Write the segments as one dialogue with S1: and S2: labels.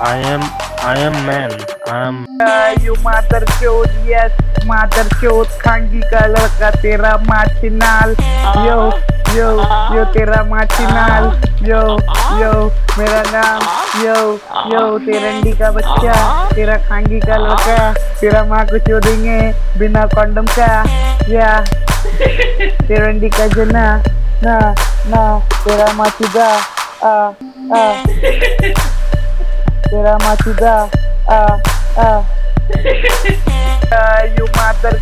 S1: I am I am man. I
S2: you mother chode, yes, mother खांगी का लड़का तेरा माचिनाल यो यो यो तेरा माचिनाल यो यो मेरा नाम यो यो तेरंडी का बच्चा तेरा खांगी का लड़का तेरा माँ को चोदेंगे बिना कॉन्डम का या तेरंडी का जना ना ना तेरा माचुदा आ आ You mother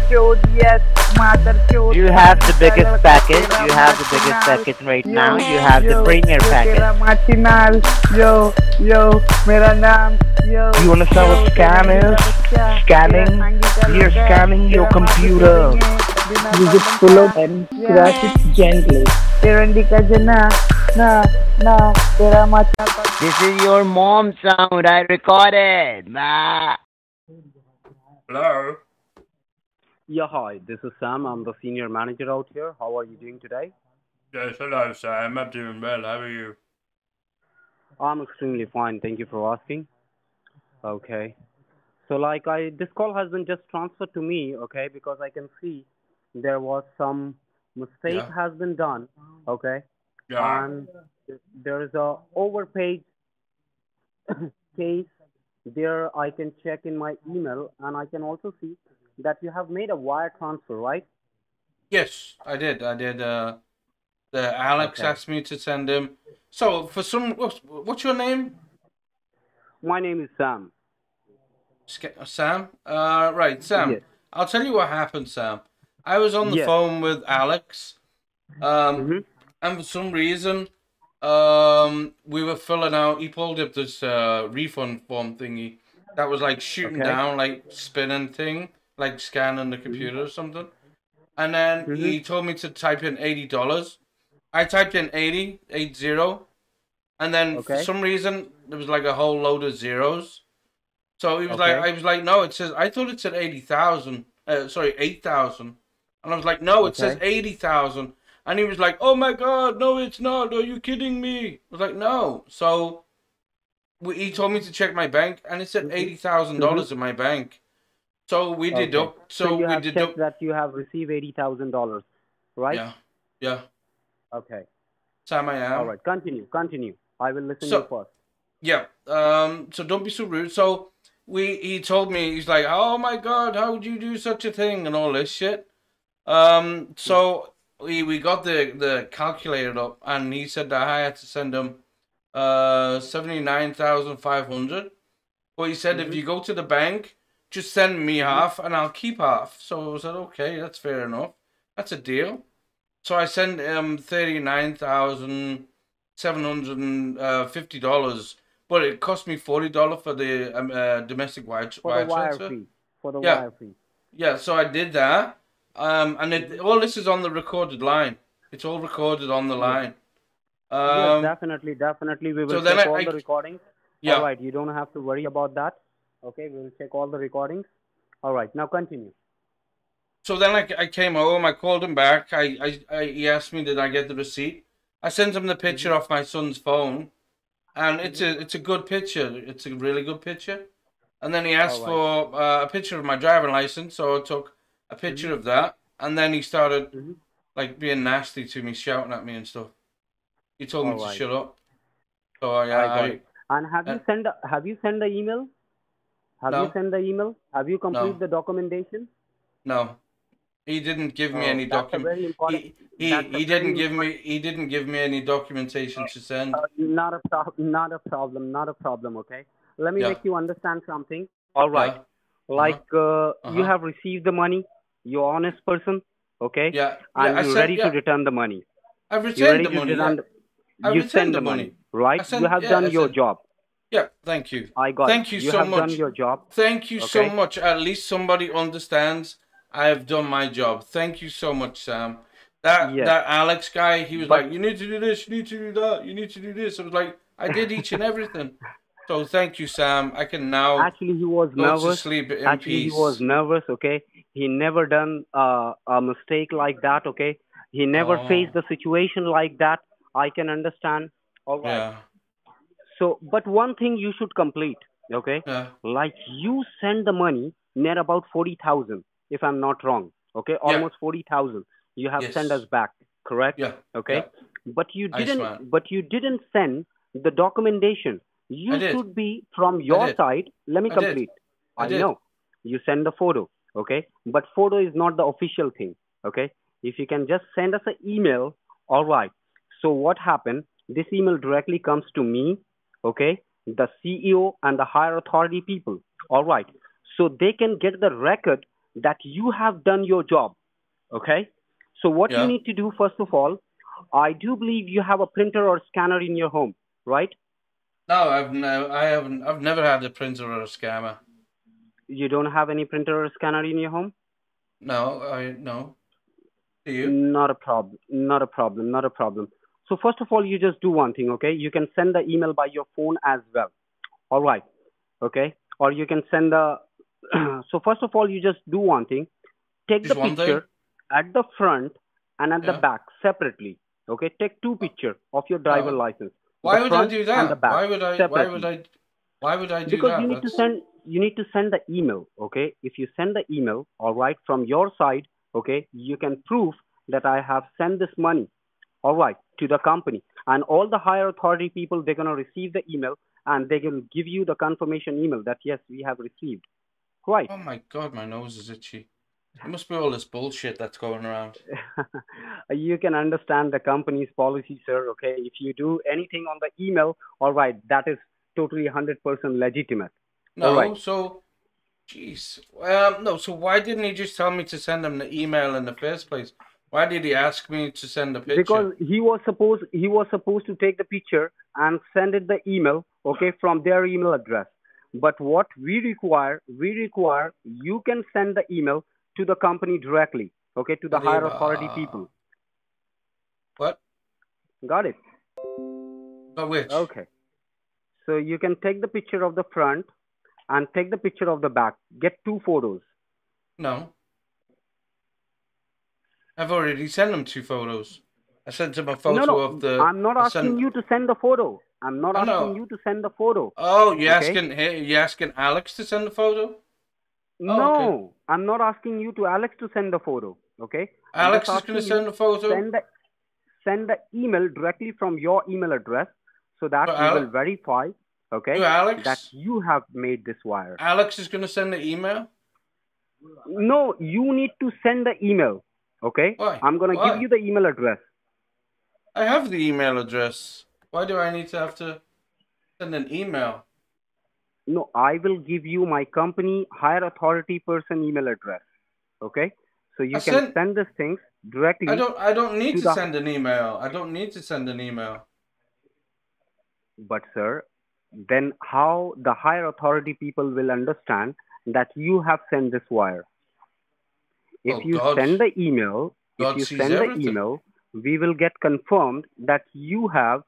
S2: yes, mother.
S3: You have the biggest package, you have the biggest package right now, you have the premier package.
S2: Tera machinal, yo, yo.
S1: You understand what scam is? Scanning, you're scanning your computer.
S2: Use it full and crash it gently.
S3: This is your mom sound I recorded. Nah.
S4: Hello.
S5: Yeah, hi. This is Sam. I'm the senior manager out here. How are you doing today?
S4: Yes, hello, Sam. I'm doing well. How are you?
S5: I'm extremely fine. Thank you for asking. Okay. So, like, I this call has been just transferred to me, okay, because I can see there was some mistake
S4: yeah.
S5: has been done, okay.
S4: Yeah.
S5: and there is a overpaid case. There, I can check in my email, and I can also see that you have made a wire transfer, right?
S4: Yes, I did. I did. Uh, the Alex
S5: Okay.
S4: asked me to send him. So for some, what's, what's your name?
S5: My name is Sam.
S4: Sam. Uh, right, Sam.
S5: Yes.
S4: I'll tell you what happened, Sam. I was on the
S5: Yes.
S4: phone with Alex, um,
S5: Mhm.
S4: And for some reason, um, we were filling out. He pulled up this uh, refund form thingy that was like shooting
S5: Okay.
S4: down, like spinning thing, like scanning the computer or something. And then he told me to type in eighty dollars. I typed in 80, 80, and then for some reason there was like a whole load of zeros. So he was like, I was like, no, it says I thought it said eighty thousand. Uh, sorry, eight thousand. And I was like, no, it says
S5: Okay.
S4: eighty thousand. And he was like, oh my god, no, it's not. Are you kidding me? I was like, no. So we, he told me to check my bank, and it said eighty thousand dollars in my bank. So we
S5: Mm-hmm. Okay.
S4: deduct. So,
S5: you
S4: we deduct.
S5: that you have received eighty thousand dollars, right?
S4: Yeah, yeah.
S5: Okay.
S4: Sam, I am.
S5: All right. Continue. Continue. I will listen
S4: So-
S5: you first.
S4: Yeah. Um. So don't be so rude. So we he told me he's like, oh my god, how would you do such a thing and all this shit. Um. So we we got the the calculator up and he said that I had to send him uh seventy nine thousand five hundred. But he said if you go to the bank, just send me half and I'll keep half. So I said okay, that's fair enough. That's a deal. So I sent him thirty nine thousand seven hundred and fifty dollars, but it cost me forty dollar for the um, uh, domestic wire,
S5: For
S4: wire
S5: the wire
S4: transfer.
S5: fee. For the
S4: Yeah.
S5: wire fee.
S4: Yeah, so I did that. Um, and it, all this is on the recorded line. It's all recorded on the line.
S5: yes,
S4: Um,
S5: definitely, definitely. We will
S4: so
S5: check
S4: I-
S5: all
S4: I-
S5: the recordings.
S4: yeah.
S5: All right. You don't have to worry about that. Okay. We will check all the recordings. All right. Now continue.
S4: So then I, I came home. I called him back. I, I, he asked me did I get the receipt. I sent him the picture off my son's phone, and it's a it's a good picture. It's a really good picture. And then he asked
S5: All
S4: for uh, a picture of my driving license, so I took a picture of that. And then he started
S5: Mhm.
S4: like being nasty to me, shouting at me and stuff. He told me
S5: All
S4: to shut up. So I,
S5: I got
S4: I,
S5: it. And have you
S4: uh,
S5: sent have you sent the email? Have
S4: No.
S5: you sent the email? Have you completed
S4: No.
S5: the documentation?
S4: no, he didn't give me
S5: Oh,
S4: any document. He, he, he didn't give me he didn't give me any documentation to send.
S5: Uh, not a pro- not a problem, not a problem. Okay, let me
S4: Yeah.
S5: make you understand something. All right,
S4: Yeah.
S5: like uh, you
S4: Uh-huh.
S5: have received the money, you're honest person. Okay,
S4: Yeah,
S5: and
S4: yeah,
S5: you're
S4: sent-
S5: ready
S4: yeah.
S5: to return the money.
S4: I've returned the money.
S5: return.
S4: Yeah.
S5: The,
S4: I
S5: you send
S4: the
S5: money,
S4: money.
S5: right?
S4: I sent-
S5: you have done
S4: I
S5: your
S4: sent-
S5: job.
S4: yeah, thank you.
S5: I got
S4: Thank
S5: it.
S4: you
S5: You
S4: so
S5: have
S4: much.
S5: done your job.
S4: Thank you so much. At least somebody understands I have done my job. Thank you so much, Sam. That
S5: Yes.
S4: that Alex guy, he was
S5: But-
S4: like, "You need to do this. You need to do that. You need to do this." I was like, "I did each and everything." So thank you, Sam. I can now
S5: Actually, he was nervous.
S4: sleep in
S5: Actually,
S4: peace.
S5: he was nervous. Okay, he never done uh, a mistake like that. Okay, he never
S4: Oh.
S5: faced the situation like that. I can understand. All right.
S4: Yeah.
S5: So, but one thing you should complete, okay?
S4: Yeah.
S5: Like you send the money near about forty thousand, if I'm not wrong. Okay, almost forty thousand. You have sent us back, correct?
S4: Yeah.
S5: Okay.
S4: Yeah.
S5: But you didn't. But you didn't send the documentation. You should be from your side. Let me
S4: I
S5: complete.
S4: I did.
S5: know. You send the photo, okay? But photo is not the official thing, okay? If you can just send us an email, all right. So what happened? This email directly comes to me, okay? The CEO and the higher authority people, all right. So they can get the record that you have done your job, okay? So what
S4: Yeah.
S5: you need to do first of all, I do believe you have a printer or scanner in your home, right?
S4: No, I've no, I haven't. I've never had a printer or a scanner.
S5: You don't have any printer or scanner in your home?
S4: No, I no. Do you?
S5: Not a problem. Not a problem. Not a problem. So first of all, you just do one thing, okay? You can send the email by your phone as well. All right. Okay. Or you can send the. so first of all, you just do one thing. Take
S4: Just
S5: the
S4: thing?
S5: picture at the front and at the back separately. Okay. Take two oh. picture of your driver
S4: Oh.
S5: license.
S4: Why would I do that? Why would I? Why would I? Why would I do
S5: because
S4: that?
S5: you need to send you need to send the email okay if you send the email all right from your side okay you can prove that i have sent this money all right to the company and all the higher authority people they're going to receive the email and they can give you the confirmation email that yes we have received right
S4: Oh my god, my nose is itchy. It must be all this bullshit that's going around.
S5: you can understand the company's policy sir okay if you do anything on the email all right that is totally 100% legitimate
S4: No, so, jeez. Um, no, so why didn't he just tell me to send him the email in the first place? Why did he ask me to send the picture?
S5: because he was supposed he was supposed to take the picture and send it the email okay from their email address but what we require we require you can send the email to the company directly okay to the higher authority people
S4: what?
S5: got it
S4: But which?
S5: okay so you can take the picture of the front and take the picture of the back get two photos
S4: No. I've already sent them two photos. I sent him a photo
S5: no no
S4: of the.
S5: i'm not asking
S4: sent-
S5: you to send the photo i'm not
S4: oh, know.
S5: asking you to send the photo
S4: Oh, you
S5: Okay.
S4: asking? Hey, you asking Alex to send the photo?
S5: Oh, no
S4: Oh, okay.
S5: I'm not asking you to alex to send the photo okay
S4: Alex is going to send the photo.
S5: send the send the email directly from your email address so that
S4: To
S5: we
S4: Ale-
S5: will verify okay
S4: Alex.
S5: that you have made this wire
S4: Alex is going to send the email.
S5: no you need to send the email okay
S4: Why?
S5: i'm going to give you the email address
S4: I have the email address. Why do I need to have to send an email?
S5: No i will give you my company higher authority person email address okay so you
S4: I
S5: can
S4: sent-
S5: send these things directly
S4: I don't. I don't need
S5: To
S4: to send an email. I don't need to send an email.
S5: but sir then how the higher authority people will understand that you have sent this wire if
S4: Oh,
S5: you
S4: God.
S5: send the email
S4: God
S5: if you send the email we will get confirmed that you have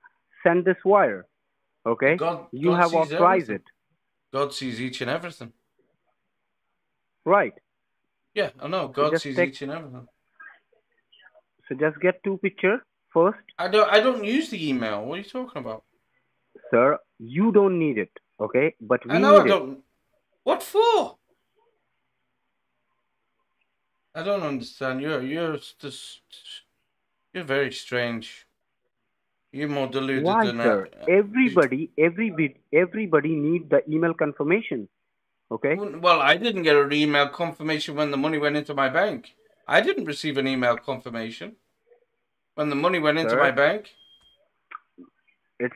S5: sent this wire okay
S4: God.
S5: you have authorized
S4: everything. God sees each and everything.
S5: right
S4: Yeah, I know. God
S5: just
S4: sees
S5: take-
S4: each and everything.
S5: so just get two pictures first
S4: I don't. I don't use the email. What are you talking about?
S5: sir you don't need it okay but we
S4: I know. I
S5: need it
S4: don't. What for? I don't understand. You're you're just you're very strange. You're more deluded
S5: why
S4: than
S5: sir
S4: I.
S5: everybody everybody everybody need the email confirmation okay
S4: Well, I didn't get an email confirmation when the money went into my bank. I didn't receive an email confirmation when the money went into
S5: Sir?
S4: my bank.
S5: it's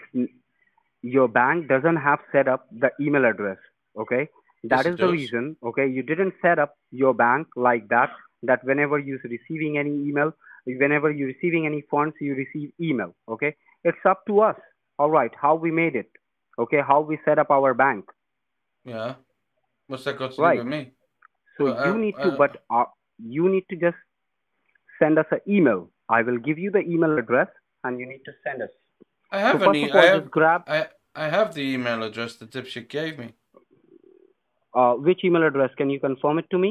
S5: your bank doesn't have set up the email address okay That
S4: Yes,
S5: is the reason okay you didn't set up your bank like that that whenever you're receiving any email whenever you're receiving any funds you receive email okay it's up to us all right how we made it okay how we set up our bank
S4: Yeah. What's that got to
S5: Right.
S4: do with me?
S5: so
S4: Well,
S5: you
S4: uh,
S5: need to
S4: uh,
S5: but uh, you need to just send us an email i will give you the email address and you need to send us
S4: I have
S5: first
S4: an
S5: of all
S4: I
S5: just
S4: have,
S5: grab
S4: I, I have the email address the dipshit gave me.
S5: uh, which email address can you confirm it to me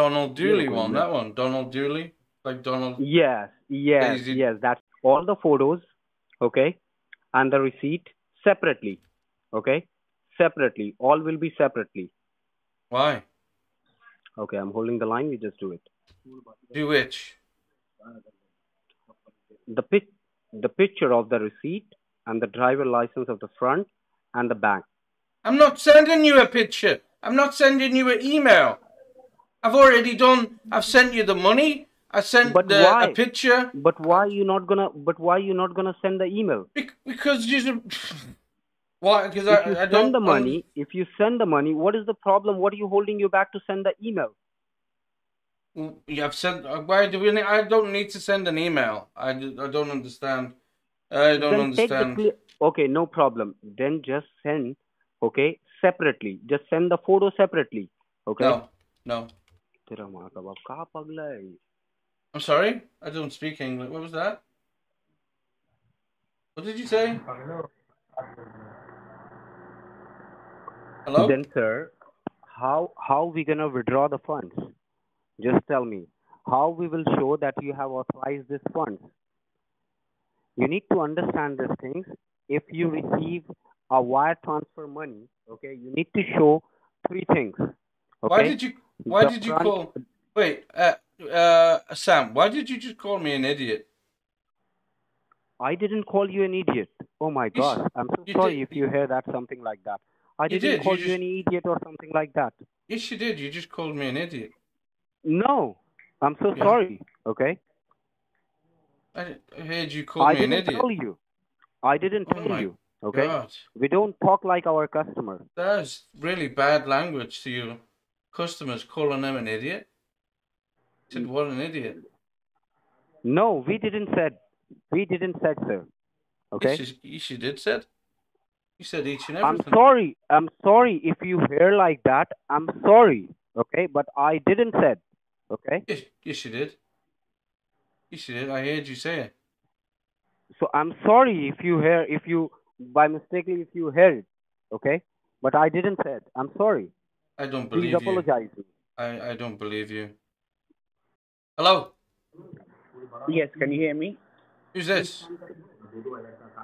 S4: Donald Dooley one, that one. Donald Dooley. Like Donald.
S5: Yes, yes,
S4: Daisy.
S5: yes. That's all the photos, okay, and the receipt separately, Okay, separately. All will be separately.
S4: Why?
S5: Okay, I'm holding the line. You just do it.
S4: Do which?
S5: The pic, the picture of the receipt and the driver license of the front and the back.
S4: I'm not sending you a picture. I'm not sending you an email. I've already done. I've sent you the money. I sent
S5: But
S4: the,
S5: why?
S4: a picture
S5: But why you not gonna? But why you not gonna send the email?
S4: bec- because you. Why? Because
S5: If you
S4: I, I don't.
S5: send the
S4: un-
S5: money, if you send the money, what is the problem? What are you holding you back to send the email?
S4: Yeah, I've sent. uh, Why do we? Need, I don't need to send an email. I, d- I don't understand. I don't
S5: then take the
S4: understand.
S5: cle- okay, no problem. Then just send, okay, separately. Just send the photo separately. Okay.
S4: No, no.
S5: तेरा माँ का बाप कहाँ पगला है ये?
S4: I'm sorry. I don't speak English. What was that? What did you say? Hello.
S5: Then, sir, how how we gonna withdraw the funds? Just tell me how we will show that you have authorized these funds. You need to understand these things. If you receive a wire transfer money, okay, you need to show three things. Okay.
S4: Why did you? Why
S5: The
S4: did you
S5: front-
S4: call? Wait, uh, uh, Sam. Why did you just call me an idiot?
S5: I didn't call you an idiot. Oh my
S4: You
S5: God. I'm so sorry
S4: did-
S5: if you hear that something like that. I didn't
S4: did,
S5: call you,
S4: just-
S5: any idiot or something like that.
S4: Yes, you did. You just called me an idiot.
S5: No. I'm so
S4: Yeah.
S5: sorry. Okay.
S4: I, heard you call
S5: I
S4: me an idiot.
S5: I didn't tell you. I didn't
S4: Oh
S5: tell you. Okay.
S4: God,
S5: We don't talk like our customer.
S4: that's really bad language to your customers, calling them an idiot. Said what an idiot.
S5: No, we didn't said. We didn't said sir. Okay.
S4: Yes, you, you did said. You said each and everything.
S5: I'm sorry. I'm sorry if you hear like that. I'm sorry. Okay, but I didn't said. Okay.
S4: Yes, yes, you did. Yes, you did. I heard you say it.
S5: So I'm sorry if you hear if you by mistakenly if you hear it. Okay. But I didn't said. I'm sorry.
S4: I don't
S5: Please
S4: believe you.
S5: apologize. me.
S4: I, I don't believe you. Hello,
S2: Yes, can you hear me?
S4: who's this?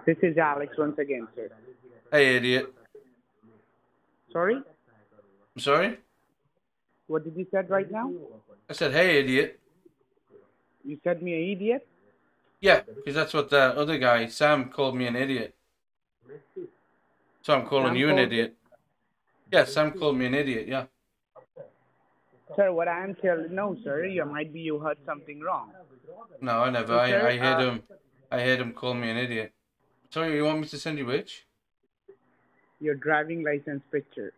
S2: This is Alex once again, sir.
S4: Hey, idiot.
S2: Sorry?
S4: I'm sorry.
S2: What did you said right now?
S4: I said, hey, idiot.
S2: You said me an idiot?
S4: Yeah, because that's what the other guy, Sam, called me an idiot. So I'm calling
S2: Sam
S4: you an idiot. Yeah, Sam called me an idiot. Yeah.
S2: Sir, what I am telling, no, sir, you might be you heard something wrong.
S4: No, I never. I, I heard
S2: uh,
S4: him. I heard him call me an idiot. Sorry, you want me to send you which?
S2: Your driving license picture.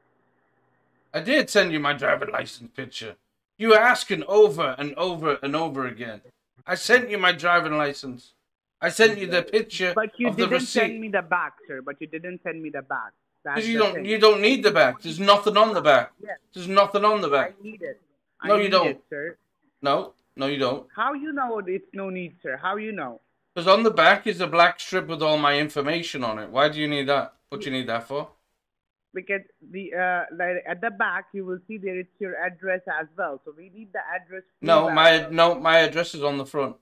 S4: I did send you my driving license picture. You were asking over and over and over again. I sent you my driving license. I sent you the picture
S2: But you didn't send me the back, sir. But you didn't send me the back.
S4: Because you don't,
S2: thing.
S4: you don't need the back. There's nothing on the back.
S2: Yes.
S4: There's nothing on the back.
S2: I need it. I
S4: No, you
S2: need
S4: don't.
S2: It, sir.
S4: No, no, you don't.
S2: How you know it's no need, sir? How you know?
S4: Because on the back is a black strip with all my information on it. Why do you need that? What do you need that for?
S2: Because the uh, like at the back you will see there it's your address as well. So we need the address.
S4: No, my
S2: well,
S4: no, my address is on the front.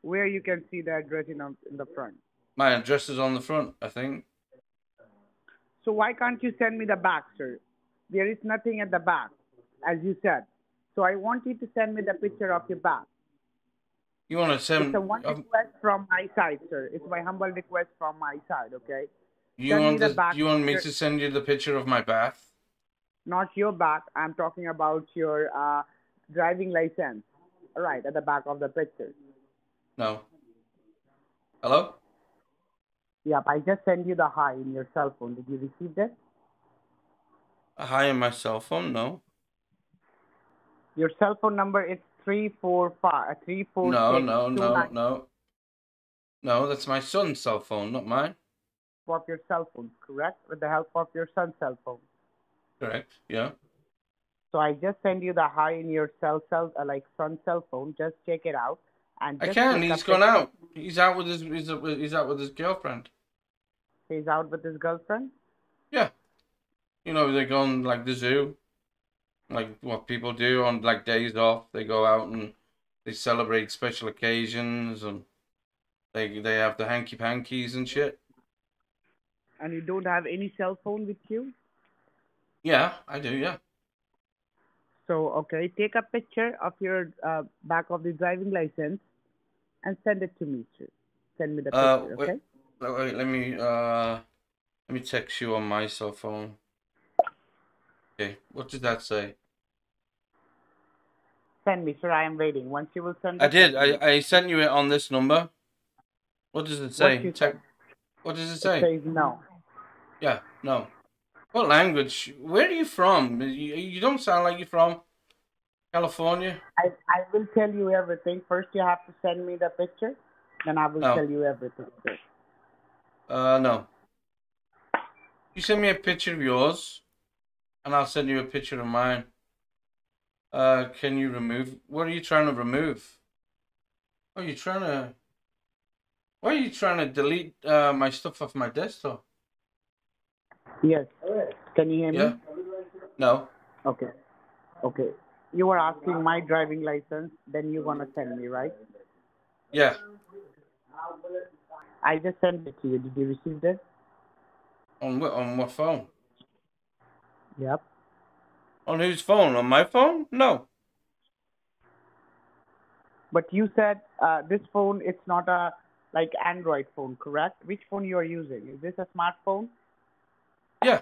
S2: where you can see the address in, in the front.
S4: My address is on the front. I think.
S2: So why can't you send me the back, sir? There is nothing at the back, as you said. So I want you to send me the picture of your back.
S4: You want to send?
S2: It's a one
S4: um,
S2: request from my side, sir. It's my humble request from my side, okay?
S4: you
S2: send
S4: want
S2: the back
S4: You want me
S2: picture.
S4: to send you the picture of my bath?
S2: Not your back. I'm talking about your uh, driving license. Right at the back of the picture.
S4: No. Hello.
S2: Yep, I just sent you the hi in your cell phone. Did you receive that?
S4: Hi in my cell phone. No.
S2: Your cell phone number is three four five three
S4: No,
S2: six
S4: no, no,
S2: nine
S4: no. No, that's my son's cell phone, not mine.
S2: of your cell phone, correct? With the help of your son's cell phone.
S4: Correct. Yeah.
S2: So I just send you the hi in your cell cell uh, like son's cell phone. Just check it out. And
S4: I can. He's gone out. He's out with his. He's, he's out with his girlfriend.
S2: He's out with his girlfriend.
S4: Yeah. You know, they go on like the zoo, like what people do on like days off. They go out and they celebrate special occasions and they they have the hanky pankies and shit.
S2: And you don't have any cell phone with you?
S4: Yeah, I do. Yeah.
S2: So, okay, take a picture of your uh, back of the driving license and send it to me, sir. Send me the
S4: Uh,
S2: picture,
S4: wait.
S2: okay?
S4: Oh, Wait, let me uh, let me text you on my cell phone. Okay, what did that say?
S2: Send me, sir. I am waiting. Once you will send
S4: I did. I, I sent you it on this number. What does it say?
S2: you
S4: Te- what does it
S2: It
S4: say?
S2: says no.
S4: Yeah, no. What language? Where are you from? You, you don't sound like you're from California.
S2: I, I will tell you everything. First, you have to send me the picture. Then I will
S4: No.
S2: tell you everything, sir.
S4: Uh, no. You send me a picture of yours, and I'll send you a picture of mine. Uh, can you remove? What are you trying to remove? Oh, you trying to? Why are you trying to delete uh, my stuff off my desktop?
S2: Yes. Can you hear me?
S4: Yeah. No.
S2: Okay. Okay. You were asking my driving license, then you're gonna send me, right?
S4: Yeah.
S2: I just sent it to you. Did you receive it?
S4: On what? On what phone?
S2: Yep.
S4: On whose phone? On my phone? No.
S2: But you said uh, this phone it's not a like Android phone, correct? Which phone you are using? Is this a smartphone?
S4: Yeah.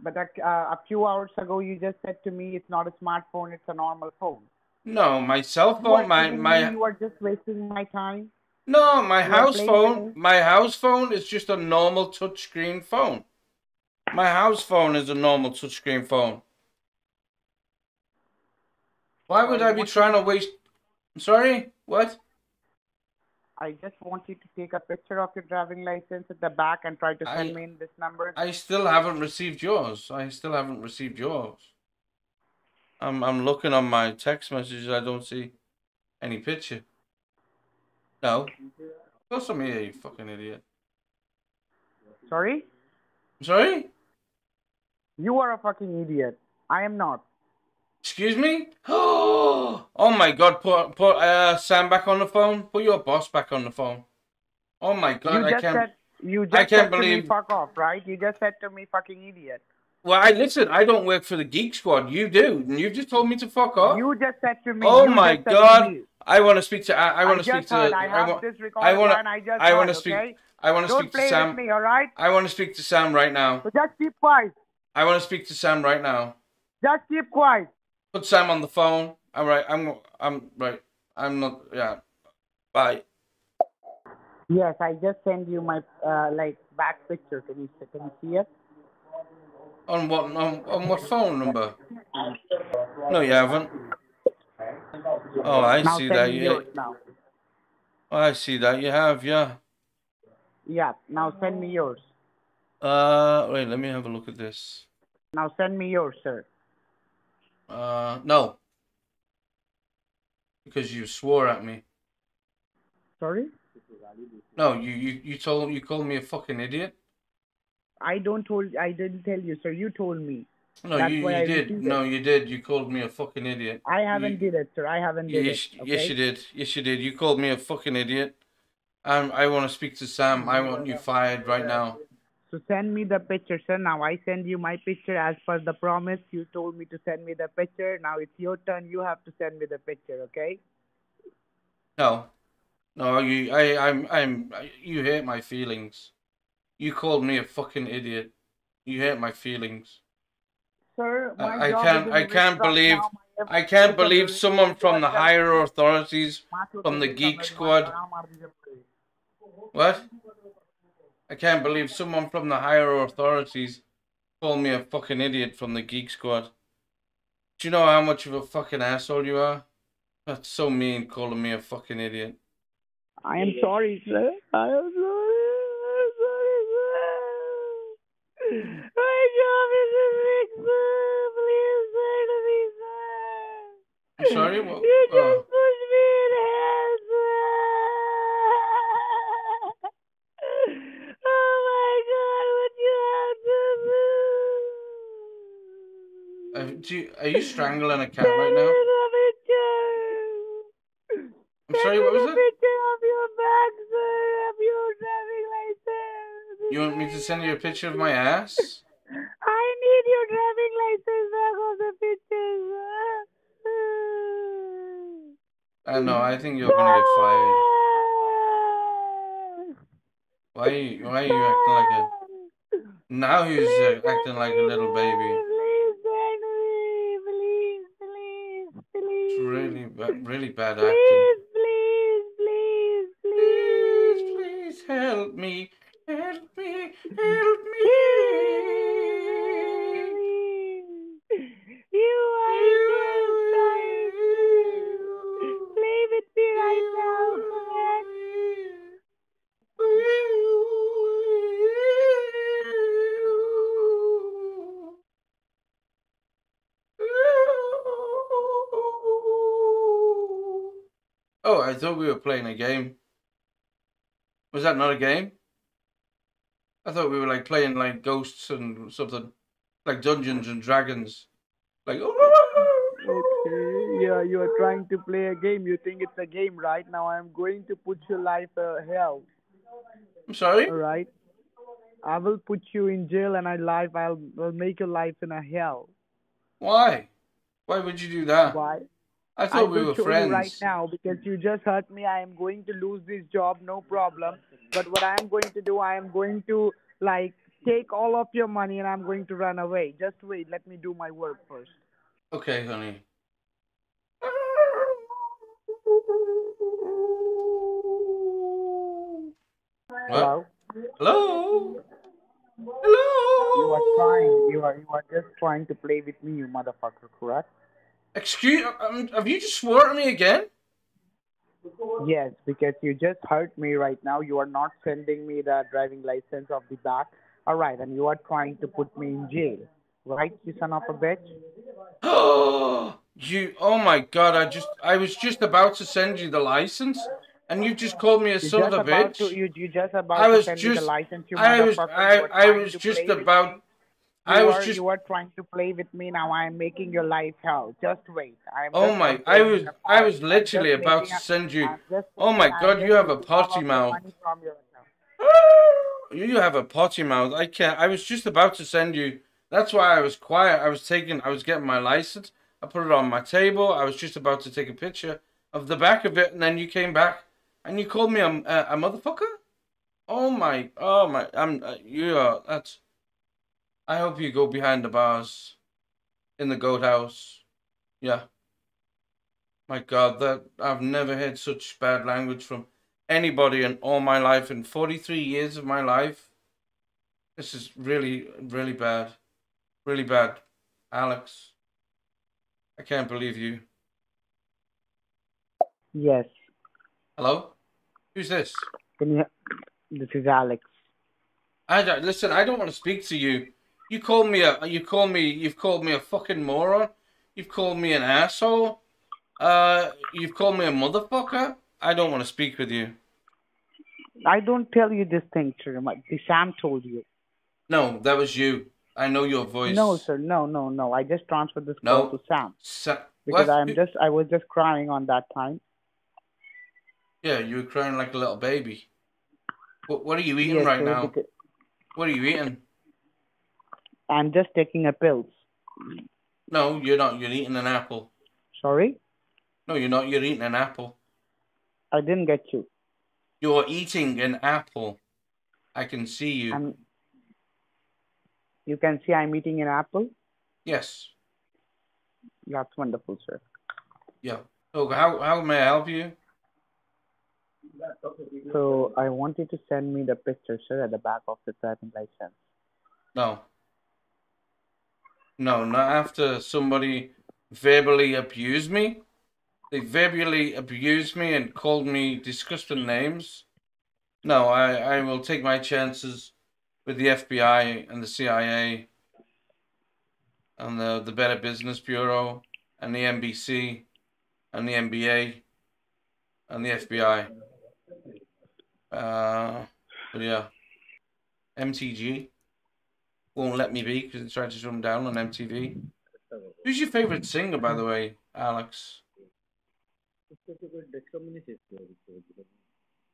S2: But a, uh, a few hours ago you just said to me it's not a smartphone, it's a normal phone.
S4: No. My cell phone. My my.
S2: You are just wasting my time.
S4: No, my
S2: You
S4: house phone.
S2: with?
S4: My house phone is just a normal touchscreen phone. My house phone is a normal touchscreen phone. Why would
S2: Sorry,
S4: I be trying to waste? I'm sorry, what?
S2: I just want you to take a picture of your driving license at the back and try to send
S4: I-
S2: me in this number.
S4: I still haven't received yours. I still haven't received yours. I'm I'm looking on my text messages. I don't see any picture. No. Of course I'm here, you fucking idiot.
S2: Sorry?
S4: Sorry?
S2: You are a fucking idiot. I am not.
S4: Excuse me? Oh my god, put put uh Sam back on the phone. Put your boss back on the phone. Oh my god, I can't
S2: said you just
S4: I can't
S2: said to
S4: believe-
S2: me fuck off, right? You just said to me fucking idiot.
S4: Well I listen, I don't work for the Geek Squad. You do. And you just told me to fuck off.
S2: You just said to me.
S4: Oh my
S2: to
S4: God. I wanna speak to I, I wanna speak to
S2: I have this
S4: I
S2: recorded
S4: wanna-
S2: I just
S4: I wanna speak
S2: okay?
S4: I wanna
S2: Don't
S4: speak to Sam.
S2: me, alright?
S4: I wanna speak to Sam right now.
S2: So just keep quiet.
S4: I wanna speak to Sam right now.
S2: Just keep quiet.
S4: Put Sam on the phone. All right, I'm I'm right. I'm not yeah. Bye.
S2: Yes, I just send you my uh, like back picture. Can you can you see it?
S4: On what on, on what phone number? No, you haven't. Oh, I
S2: now
S4: see that. Yeah.
S2: now.
S4: I see that. You have, yeah.
S2: Yeah. Now send me yours.
S4: Uh, wait. Let me have a look at this.
S2: Now send me yours, sir.
S4: Uh, no. Because you swore at me.
S2: Sorry.
S4: No, you you you told you called me a fucking idiot.
S2: I don't told. I didn't tell you, sir. You told me.
S4: No,
S2: That's
S4: you, you
S2: I
S4: did. No, you did. You called me a fucking idiot.
S2: I haven't
S4: You-
S2: did it, sir. I haven't did
S4: Yes,
S2: it.
S4: yes,
S2: okay?
S4: you did. Yes, you did. You called me a fucking idiot. Um, I want to speak to Sam. I want you fired right now.
S2: So send me the picture, sir. Now I send you my picture as per the promise. You told me to send me the picture. Now it's your turn. You have to send me the picture, okay?
S4: No, no, you. I, I'm, I'm. You hurt my feelings. You called me a fucking idiot. You hurt my feelings.
S2: Sir,
S4: I-
S2: my
S4: I
S2: job
S4: can't- I can't believe- I can't believe someone from the higher authorities from the Geek Squad.
S2: Macho, I'll marry them.
S4: What? I can't believe someone from the higher authorities called me a fucking idiot from the Geek Squad. Do you know how much of a fucking asshole you are? That's so mean calling me a fucking idiot.
S2: I am sorry, sir. I am sorry. I'm sorry, sir. My job is in risk, sir. Please say to me, sir.
S4: I'm sorry? What?
S2: You
S4: uh,
S2: just pushed me in sir. Oh my God, what you have to do?
S4: uh, do you, are you strangling a cat right now? You want me to send you a picture of my ass?
S2: I need your driving license back of the pictures.
S4: I know. I think you're gonna get fired. Why? Are you, why are you acting like a? Now he's uh, acting like a little baby.
S2: Please send me, please, please, please.
S4: It's really, ba- really bad acting.
S2: Please, please, please,
S4: Please,
S2: please.
S4: please help me, help me, help me.
S2: You are just trying to play with me right now, man.
S4: Oh, I thought we were playing a game. Was that not a game? I thought we were like playing like ghosts and something, like Dungeons and Dragons. Like,
S2: Okay, yeah, you are trying to play a game. You think it's a game, right? Now I'm going to put your life uh, hell.
S4: I'm sorry.
S2: All right. I will put you in jail, and I life. I'll, I'll make your life in a hell.
S4: Why? Why would you do that?
S2: Why?
S4: I
S2: I
S4: thought we
S2: will
S4: were friends.
S2: right now because you just hurt me. I am going to lose this job, no problem. But what I am going to do, I am going to like take all of your money and I'm going to run away. Just wait. Let me do my work first.
S4: Okay, honey. Hello.
S2: Hello.
S4: Hello?
S2: You are trying. You are you are just trying to play with me, you motherfucker. Correct?
S4: Excuse um, have you just swore at me again?
S2: Yes, because you just hurt me right now. You are not sending me the driving license of the back. All right, and you are trying to put me in jail, right? You son of a bitch.
S4: Oh, you! Oh my God! I just, I was just about to send you the license, and you just called me a
S2: You
S4: son of a bitch.
S2: to you you just about
S4: I
S2: to
S4: was
S2: send me the
S4: just-
S2: license. You
S4: I was. I, I was just about. I
S2: You
S4: was
S2: are,
S4: just.
S2: you are trying to play with me now. I am making your life hell. Just wait. I am
S4: Oh my! I was, I was literally about to send you. Oh my God! You have a potty mouth.
S2: money from your account.
S4: You have a potty mouth. I can't. I was just about to send you. That's why I was quiet. I was taking. I was getting my license. I put it on my table. I was just about to take a picture of the back of it, and then you came back and you called me a, a, a motherfucker. Oh my! Oh my! I'm. Uh, you are. That's. I hope you go behind the bars, in the goat house. Yeah. My God, that I've never heard such bad language from anybody in all my life in 43 years of my life. This is really, really bad. Really bad. Alex, I can't believe you.
S2: Yes.
S4: Hello? Who's this?
S2: This is Alex.
S4: I don't, listen, I don't want to speak to you. You call me a, you call me, you've called me a fucking moron. You've called me an asshole. Uh, you've called me a motherfucker. I don't want to speak with you.
S2: I don't tell you this thing, sir. Sam told you.
S4: No, that was you. I know your voice.
S2: No, sir. No, no, no. I just transferred this
S4: No.
S2: call to Sam
S4: Sa-
S2: because
S4: what?
S2: I'm just I was just crying on that time.
S4: Yeah, you were crying like a little baby. What, what are you eating
S2: Yes,
S4: right
S2: sir,
S4: now? What are you eating?
S2: I'm just taking a pills.
S4: No, you're not. You're eating an apple.
S2: Sorry,
S4: No, you're not. You're eating an apple.
S2: I didn't get you.
S4: You're eating an apple. I can see you.
S2: I'm. You can see I'm eating an apple.
S4: Yes.
S2: That's wonderful, sir.
S4: Yeah. So how how may I help you?
S2: So I want you to send me the picture, sir, at the back of the driving license.
S4: No. No, not after somebody verbally abused me. They verbally abused me and called me disgusting names. No, I, I will take my chances with the FBI and the CIA and the, the Better Business Bureau and the NBC and the NBA and the FBI. Uh, yeah. MTG won't let me be because it tried to shut him down on MTV. Who's your favorite singer, by the way, Alex?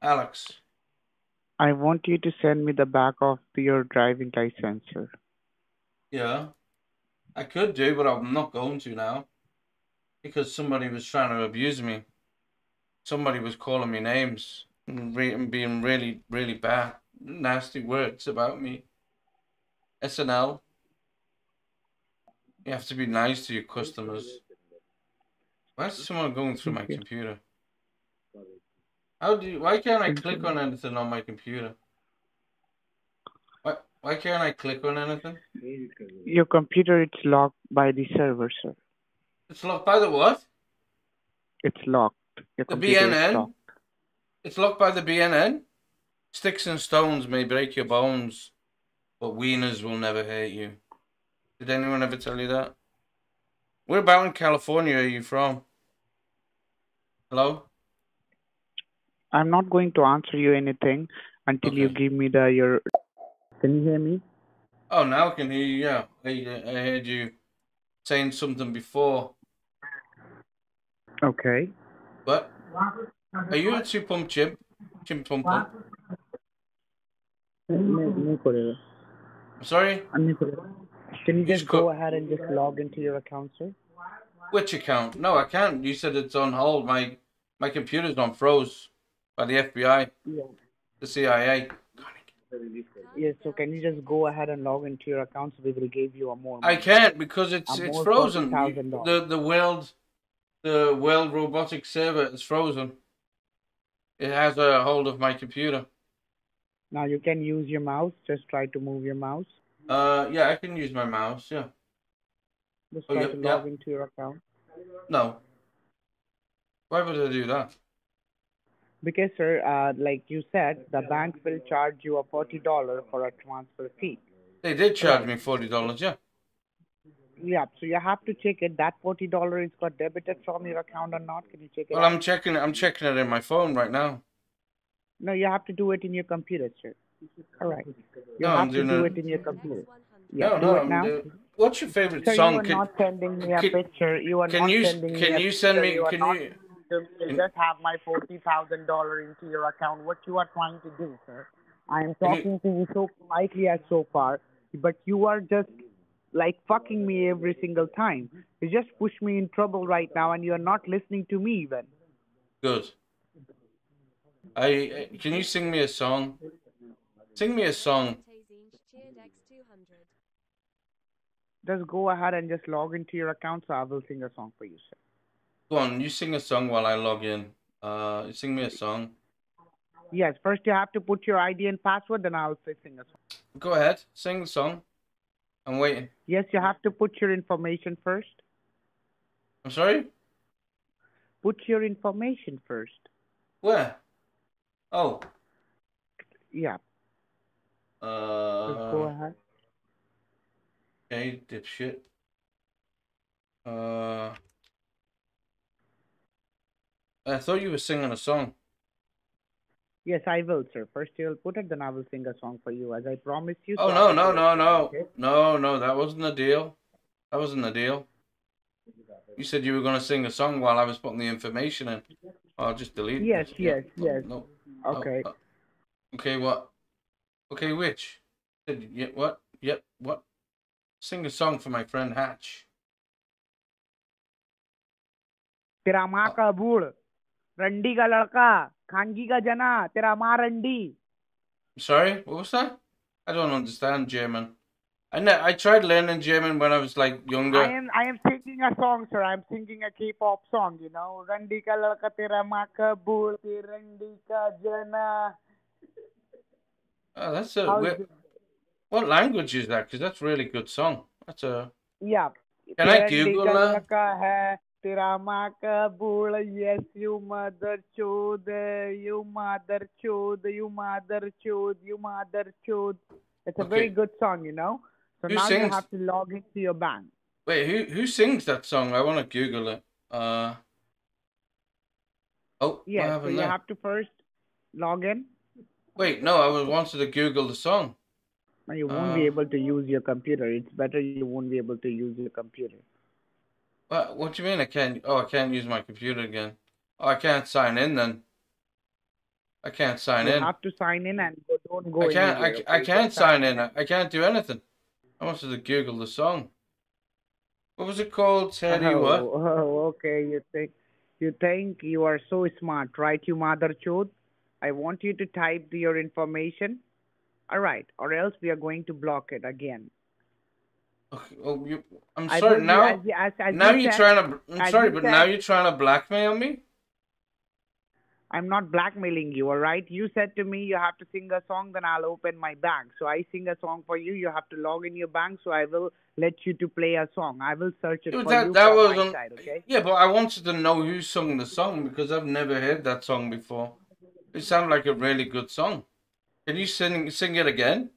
S4: Alex,
S2: I want you to send me the back of your driving license, sir.
S4: Yeah. I could do, but I'm not going to now. Because somebody was trying to abuse me. Somebody was calling me names and, re- and being really, really bad, nasty words about me. SNL. You have to be nice to your customers. Why is someone going through my computer? How do you, why can't I click on anything on my computer? Why, why can't I click on anything?
S2: Your computer it's locked by the server, sir.
S4: It's locked by the what?
S2: It's locked. Your
S4: The BNN?
S2: locked.
S4: It's locked by the BNN. Sticks and stones may break your bones, but wieners will never hurt you. Did anyone ever tell you that? Where about in California are you from? Hello?
S2: I'm not going to answer you anything until you give me the your. Can you hear me?
S4: Oh, now I can hear you. Yeah, I, I heard you saying something before.
S2: Okay.
S4: But are you a two pump chimp? Chimp pump pump? I'm sorry?
S2: Can you
S4: Just go-
S2: ahead and just log into your account, sir?
S4: Which account? No, I can't. You said it's on hold. My my computer's on froze by the FBI,
S2: Yeah.
S4: the CIA.
S2: Yes. So can you just go ahead and log into your account so we will give you a more?
S4: I can't because it's
S2: I'm
S4: it's frozen. The the world the world robotic server is frozen. It has a hold of my computer.
S2: Now you can use your mouse. Just try to move your mouse.
S4: Uh yeah, I can use my mouse, yeah.
S2: Just
S4: Oh,
S2: try to log into your account.
S4: No. Why would I do that?
S2: Because, sir, uh, like you said, the bank will charge you a forty dollar for a transfer fee.
S4: They did charge me forty dollars, yeah.
S2: Yeah. So you have to check it. That forty dollar is got debited from your account or not? Can you check it?
S4: Well
S2: out?
S4: I'm checking it I'm checking it in my phone right now.
S2: No, you have to do it in your computer, sir. Correct. You
S4: No,
S2: have
S4: I'm
S2: to do
S4: it-
S2: it in your computer. Yeah,
S4: No,
S2: do
S4: no,
S2: it now.
S4: What's your favorite
S2: you
S4: song?
S2: are
S4: Can,
S2: not sending me a picture. You are
S4: can
S2: not
S4: you
S2: sending me
S4: can
S2: a
S4: you send
S2: picture.
S4: me
S2: You
S4: can
S2: not
S4: you can-
S2: just have my forty thousand dollar into your account. What you are trying to do, sir? I am
S4: Can you-
S2: talking to you so politely as so far, but you are just like fucking me every single time. You just push me in trouble right now, and you are not listening to me even.
S4: Good. I can you sing me a song? Sing me a song.
S2: Just go ahead and just log into your account, so I will sing a song for you, sir.
S4: Go on, you sing a song while I log in. Uh, you sing me a song.
S2: Yes, first you have to put your ID and password, then I'll say sing a song.
S4: Go ahead, sing the song. I'm waiting.
S2: Yes, you have to put your information first.
S4: I'm sorry.
S2: Put your information first.
S4: Where? Oh.
S2: Yeah, just go
S4: Uh.
S2: ahead.
S4: Okay, dipshit. Uh. I thought you were singing a song.
S2: Yes, I will, sir. First you'll put it, then I will sing a song for you, as I promised you.
S4: Oh no no no no no no! That wasn't the deal. That wasn't the deal. You said you were gonna sing a song while I was putting the information in. I'll just delete.
S2: Yes, yes, yes.
S4: No. no,
S2: Okay.
S4: uh, okay. What? Okay, which? Said, yeah, what? Yep. What? Sing a song for my friend Hatch.
S2: तेरा माँ का बूढ़ रंडी का लड़का खानगी का जना तेरा माँ रंडी
S4: Sorry, what was that? I don't understand German. And I tried learning German when I was like younger.
S2: I am I am singing a song, sir. I'm singing a K-pop song, you know. Randi lalka tera makabul, randi ka jana.
S4: Oh, that's a weird... what language is that? Because that's really good song. That's a
S2: yeah.
S4: Can I Google that?
S2: Tera makabul, yes, you mother chod, you mother chod, you mother chod, you mother chod. It's a
S4: okay.
S2: very good song, you know so
S4: Who
S2: now you
S4: sings?
S2: have to log into your bank
S4: Wait, who who sings that song? I want to Google it. Uh. Oh,
S2: yeah. so you
S4: there?
S2: have to first log in
S4: Wait, no, I was wanted to Google the song.
S2: and you won't be
S4: Uh.
S2: able to use your computer it's better you won't be able to use your computer
S4: What? What do you mean? I can't? Oh, I can't use my computer again. Oh, I can't sign in then. I can't sign
S2: you
S4: in.
S2: have to sign in and go, don't go
S4: I can't. I,
S2: okay?
S4: I can't sign in. I, I can't do anything. I wanted to Google the song. What was it called? Teddy
S2: oh,
S4: what?
S2: oh, okay. You think you think you are so smart, right? You mother chode. I want you to type your information. All right, or else we are going to block it again.
S4: Okay, oh, you, I'm sorry. Now,
S2: as, as, as
S4: now
S2: you
S4: you're
S2: said,
S4: trying to. I'm sorry, but
S2: said-
S4: now you're trying to blackmail me.
S2: I'm not blackmailing you, all right? You said to me you have to sing a song, then I'll open my bank. So I sing a song for you. You have to log in your bank, so I will let you to play a song. I will search it
S4: Yeah,
S2: for
S4: that
S2: you
S4: that was
S2: my
S4: on,
S2: side, okay?
S4: yeah, but I wanted to know who sung the song because I've never heard that song before. It sounded like a really good song. Can you sing sing it again?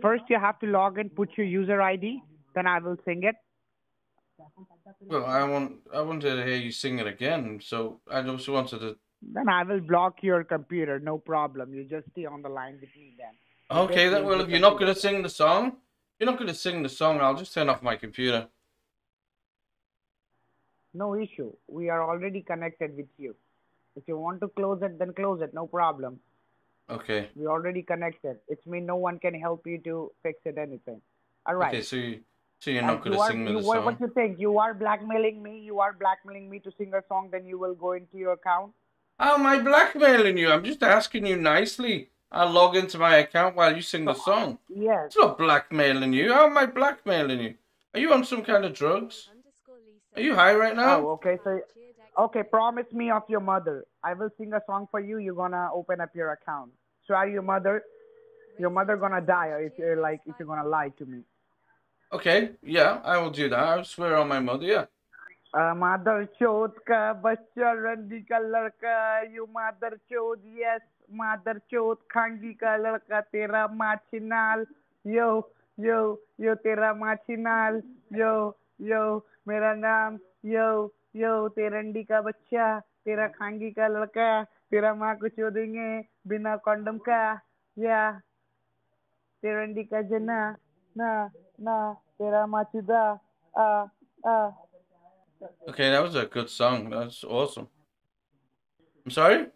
S2: First, you have to log in, put your user ID, then I will sing it.
S4: Well, I want I wanted to hear you sing it again, so I just wanted to.
S2: Then I will block your computer, no problem. You just stay on the line with me then.
S4: Okay, then. Well, if you're not gonna sing the song, you're not gonna sing the song. I'll just turn off my computer.
S2: No issue. We are already connected with you. If you want to close it, then close it, no problem.
S4: Okay.
S2: We already connected. It's mean no one can help you to fix it anything. All right.
S4: Okay, so you, so you're
S2: uh,
S4: not gonna
S2: you are,
S4: sing me
S2: you,
S4: the
S2: what,
S4: song.
S2: what you think? You are blackmailing me. You are blackmailing me to sing a song. Then you will go into your account.
S4: How am I blackmailing you? I'm just asking you nicely. I'll log into my account while you sing the song.
S2: Yes.
S4: It's not blackmailing you. How am I blackmailing you? Are you on some kind of drugs? Are you high right now?
S2: Oh, okay. So, okay. Promise me of your mother. I will sing a song for you. You're gonna open up your account. Swear your mother. Your mother gonna die if you're like if you're gonna lie to me.
S4: Okay, yeah, I will do that. I swear on my mother, yeah.
S2: Uh, mother chod ka bachcha randi ka ladka you mother chod yes mother chod khangi ka ladka tera machinal yo yo yo tera machinal yo yo मेरा नाम यो यो तेरंडी का बच्चा तेरा खांगी का लड़का तेरा माँ को चोदेंगे बिना कंडम का या तेरंडी का जना ना ना Ah, ah.
S4: Okay, that was a good song. That's awesome. I'm sorry?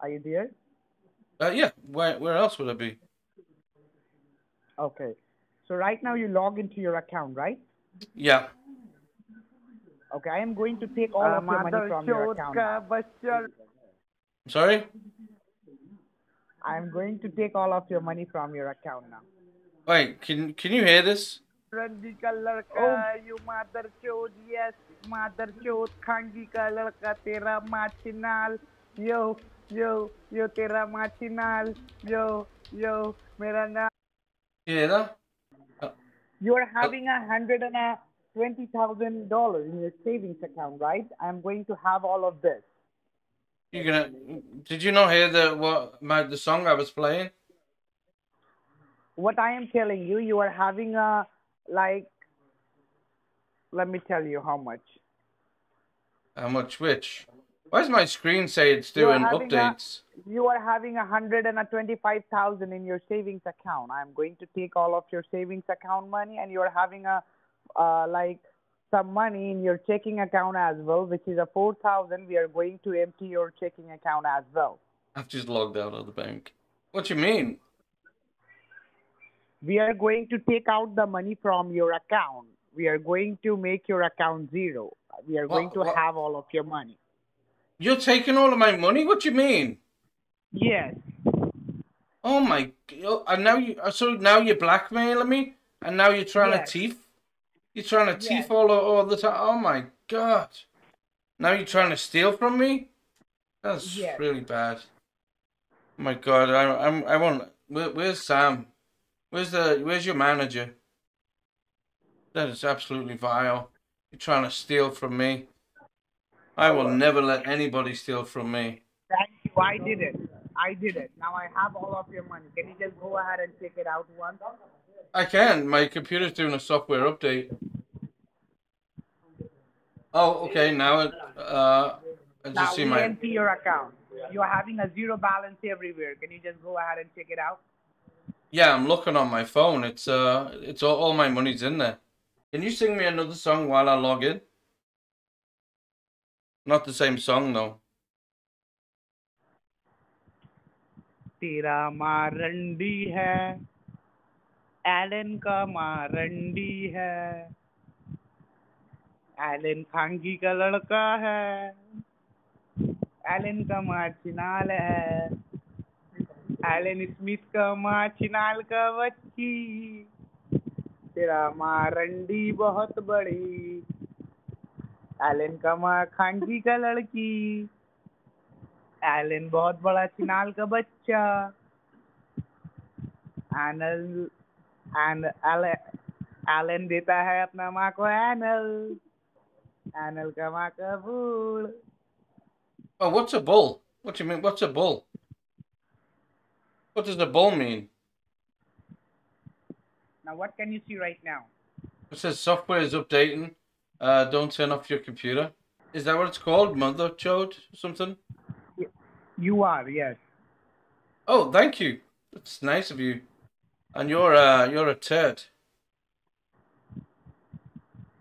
S2: Are you there?
S4: Uh, yeah, where, where else would I be?
S2: Okay. So right now you log into your account, right?
S4: Yeah.
S2: Okay, I am going to take all uh, of your money from your account.
S4: Sorry?
S2: I'm going to take all of your money from your account now.
S4: Wait, can can you hear this?
S2: रंडी का लड़का you mother chod yes mother chod खांगी का लड़का तेरा माचिनाल yo yo yo तेरा माचिनाल yo yo मेरा नाम
S4: You hear that?
S2: You are having a hundred and a twenty thousand dollars in your savings account, right? I'm going to have all of this.
S4: You gonna? Did you not hear the what my the song I was playing?
S2: what I am telling you, you are having a like. Let me tell you how much.
S4: How much? Which? Why does my screen say it's doing
S2: having a-
S4: updates?
S2: You are having a hundred and a twenty-five thousand in your savings account. I'm going to take all of your savings account money, and you are having a uh, like some money in your checking account as well, which is a four thousand. We are going to empty your checking account as well.
S4: I've just logged out of the bank. What do you mean?
S2: We are going to take out the money from your account. We are going to make your account zero. We are going to
S4: what-
S2: have all of your money.
S4: You're taking all of my money? What do you mean?
S2: Yes.
S4: Oh my! oh, And now you uh, so now you're blackmailing me, and now you're trying
S2: Yes.
S4: to thief. You're trying to
S2: Yes.
S4: thief all all the time. Oh my god! Now you're trying to steal from me. That's
S2: Yes.
S4: really bad. Oh my god! I I'm I want. Where, where's Sam? Where's the Where's your manager? That is absolutely vile. You're trying to steal from me. I will never let anybody steal from me.
S2: Thank you. I did it. I did it. Now I have all of your money. Can you just go ahead and take it out once?
S4: I can. My computer's doing a software update. Oh, okay. Now it. Uh, I just
S2: Now
S4: see my.
S2: empty your account. You are having a zero balance everywhere. Can you just go ahead and check it out?
S4: Yeah, I'm looking on my phone. It's uh, it's all, all my money's in there. Can you sing me another song while I log in? Not the same song though.
S2: तेरा माँ रंडी है Elon का माँ रंडी है Elon खांगी का लड़का है एलन का माँ चिनाल है एलन स्मिथ का माँ चिनाल का बच्ची तेरा माँ रंडी बहुत बड़ी एलन का माँ खांगी का लड़की एलन बहुत बड़ा चिनाल का बच्चा एनल एन एलन देता है अपना माँ को एनल एनल का माँ का बूढ़
S4: Oh, what's a bull? What do you mean? What's a bull? What does the bull mean?
S2: Now what can you see right now?
S4: It says software is updating. Uh, don't turn off your computer. Is that what it's called? Mother chode or something?
S2: You are, yes.
S4: Oh, thank you. That's nice of you. And you're uh you're a turd.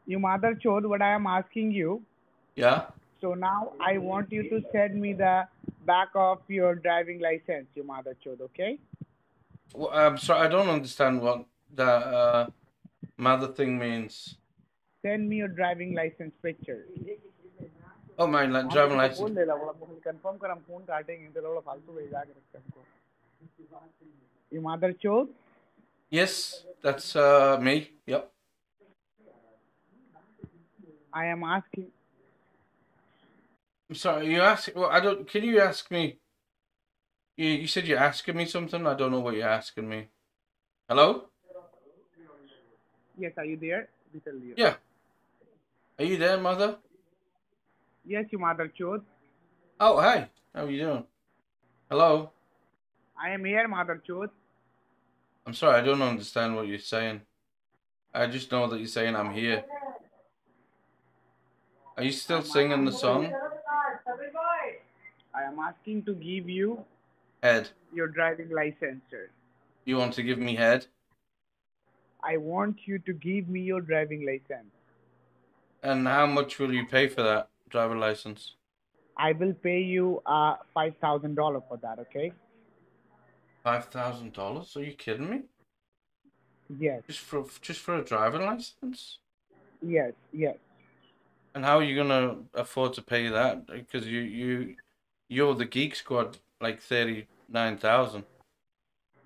S2: You mother chode, what I am asking you.
S4: Yeah.
S2: So now I want you to send me the back of your driving license, you mother chode, okay?
S4: Well, I'm sorry, I don't understand what that uh mother thing means.
S2: Send me your driving license picture.
S4: Oh, my li- driving license.
S2: बोल देला बोला confirm कर हम phone काटेंगे तेरे लोग फालतू भेजा के रखते हमको you mother chode
S4: Yes, that's uh me. Yep.
S2: I am asking
S4: I'm sorry. You ask. Well, I don't. Can you ask me? You you said you're asking me something. I don't know what you're asking me. Hello.
S2: yes are you there Little dear.
S4: Yeah. Are you there, mother?
S2: yes you mother chode
S4: Oh, hey. How are you doing? Hello.
S2: I am here mother chode
S4: I'm sorry. I don't understand what you're saying. I just know that you're saying I'm here. Are you still singing the song?
S2: I am asking to give you
S4: Head.
S2: your driving license sir
S4: You want to give me head?
S2: I want you to give me your driving license
S4: And how much will you pay for that driver license?
S2: I will pay you uh five thousand dollar for that okay
S4: Five thousand dollars? Are you kidding me?
S2: yes
S4: Just for just for a driving license?
S2: yes yes
S4: And how are you gonna afford to pay that? Because you you you're the Geek Squad like thirty nine thousand.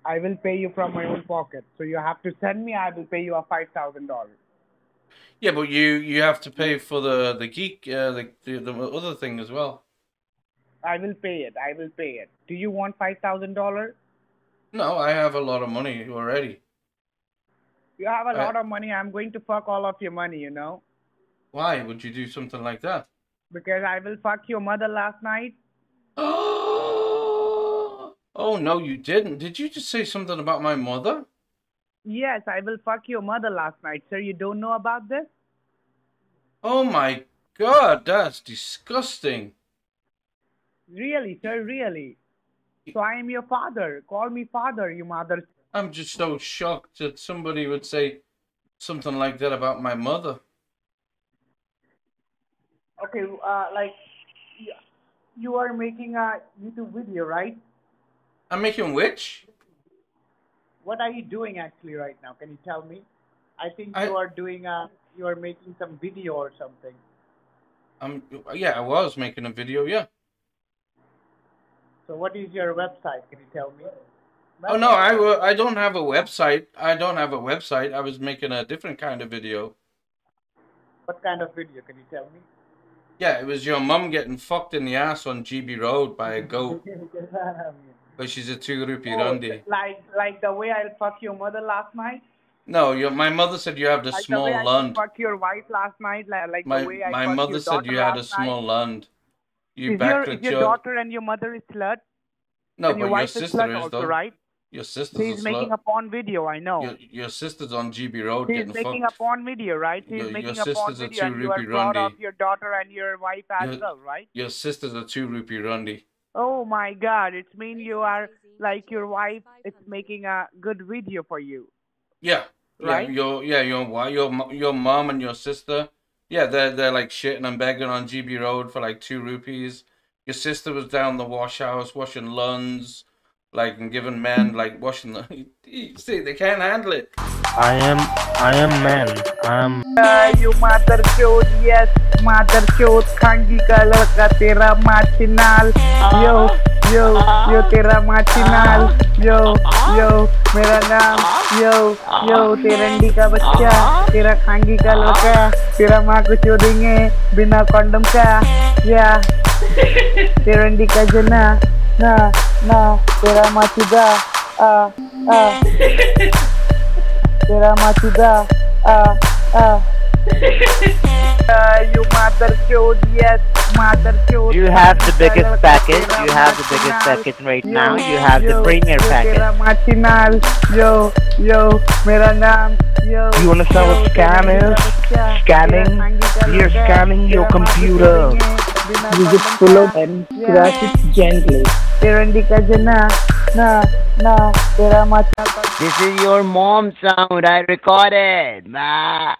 S2: I will pay you from my own pocket so you have to send me I will pay you a five thousand dollars
S4: Yeah, but you you have to pay for the the geek uh, the, the the other thing as well.
S2: I will pay it I will pay it do you want five thousand dollar
S4: No, I have a lot of money already.
S2: you have a
S4: I-
S2: lot of money I'm going to fuck all of your money you know
S4: Why would you do something like that?
S2: because I will fuck your mother last night
S4: oh no, you didn't. Did you just say something about my mother?
S2: yes I will fuck your mother last night sir you don't know about this
S4: Oh my god, that's disgusting.
S2: really sir really so I am your father call me father you mother
S4: I'm just so shocked that somebody would say something like that about my mother.
S2: okay uh like you are making a YouTube video right
S4: I'm making which?
S2: what are you doing actually right now can you tell me I think
S4: I-
S2: you are doing a you are making some video or something
S4: I'm yeah, I was making a video, yeah.
S2: so what is your website can you tell me
S4: Oh no, I don't have a website. I don't have a website. I was making a different kind of video.
S2: what kind of video can you tell me
S4: Yeah, it was your mum getting fucked in the ass on GB Road by a goat, but she's a two rupee
S2: Oh,
S4: rundy.
S2: like like the way I fucked your mother last night
S4: No, your my mother said you have the
S2: like
S4: small
S2: the way I
S4: lund.
S2: fuck your wife last night like, like
S4: My
S2: the way I
S4: my mother
S2: your
S4: said you had a
S2: last night.
S4: small lund. You
S2: is your,
S4: backward
S2: is your daughter and your mother is slut
S4: No,
S2: and
S4: but
S2: your
S4: your
S2: wife is
S4: sister
S2: slut
S4: is
S2: also
S4: though.
S2: right
S4: Your sister's
S2: she's
S4: a
S2: making a porn video I know
S4: Your, your sister's on GB Road
S2: She's
S4: getting
S2: making
S4: fucked.
S2: a porn video, right? She's
S4: Your-
S2: making a
S4: sister's a
S2: video, and you are proud of your daughter and your wife as
S4: Your-
S2: well, right?
S4: Your sister's a two rupee rundy.
S2: Oh my God! It's mean you are like your wife. It's making a good video for you.
S4: Yeah. Yeah,
S2: Right?
S4: your yeah, your wi- your your mom and your sister. Yeah, they're they're like shitting and begging on GB Road for like two rupees. Your sister was down the wash house washing lunds, like and giving men like washing the. You see, they can't handle it.
S1: I am I am man. I am
S2: you mother chode, yes, mother chode, खांगी का लड़का तेरा माचिनाल yo yo yo तेरा माचिनाल yo yo मेरा नाम yo yo तेरंडी का बच्चा तेरा खांगी का लड़का तेरा माँ को चोदेंगे बिना कंडम का या तेरंडी का जना на, на, прямо тебя, а, а. Прямо тебя, а, а. Uh, you mother shoot, yes, mother shoot.
S3: You have the biggest package, you have the biggest package right now, you have the premier package.
S2: Yo, yo, mera naam, yo.
S1: You wanna know what scam is? Scanning? You're scanning your computer.
S2: And scratch it gently.
S6: This is your mom sound I recorded. Ma.